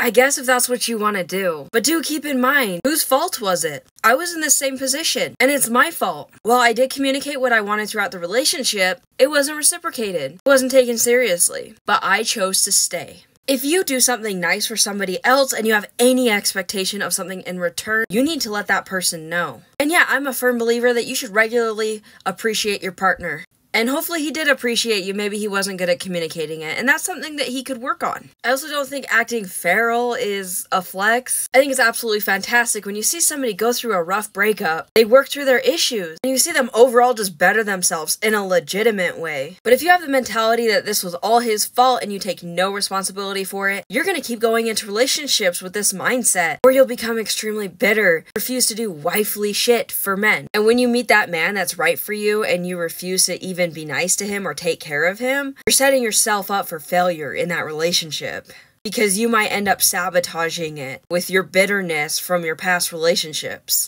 I guess if that's what you want to do. But do keep in mind, whose fault was it? I was in the same position, and it's my fault. While I did communicate what I wanted throughout the relationship, it wasn't reciprocated. It wasn't taken seriously. But I chose to stay. If you do something nice for somebody else and you have any expectation of something in return, you need to let that person know. And yeah, I'm a firm believer that you should regularly appreciate your partner. And hopefully he did appreciate you. Maybe he wasn't good at communicating it. And that's something that he could work on. I also don't think acting feral is a flex. I think it's absolutely fantastic when you see somebody go through a rough breakup, they work through their issues, and you see them overall just better themselves in a legitimate way. But if you have the mentality that this was all his fault and you take no responsibility for it, you're gonna keep going into relationships with this mindset where you'll become extremely bitter, refuse to do wifely shit for men. And when you meet that man that's right for you and you refuse to even even be nice to him or take care of him, you're setting yourself up for failure in that relationship. Because you might end up sabotaging it with your bitterness from your past relationships.